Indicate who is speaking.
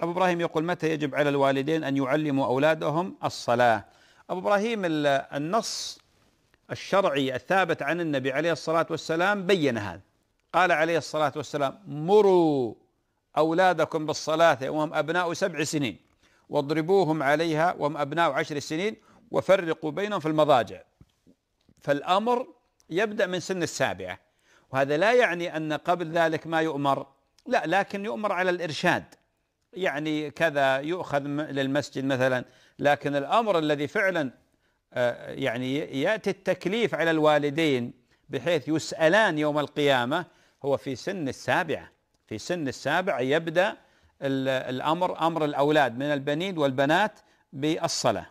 Speaker 1: أبو إبراهيم يقول متى يجب على الوالدين أن يعلموا أولادهم الصلاة؟ أبو إبراهيم النص الشرعي الثابت عن النبي عليه الصلاة والسلام بين هذا. قال عليه الصلاة والسلام مروا أولادكم بالصلاة وهم أبناء سبع سنين واضربوهم عليها وهم أبناء عشر سنين وفرقوا بينهم في المضاجع. فالأمر يبدأ من سن السابعة وهذا لا يعني أن قبل ذلك ما يؤمر. لا لكن يؤمر على الإرشاد. يعني كذا يؤخذ للمسجد مثلا لكن الأمر الذي فعلا آه، يعني يأتي التكليف على الوالدين بحيث يسألان يوم القيامة هو في سن السابعة. في سن السابعة يبدأ الأمر أمر الأولاد من البنين والبنات بالصلاة.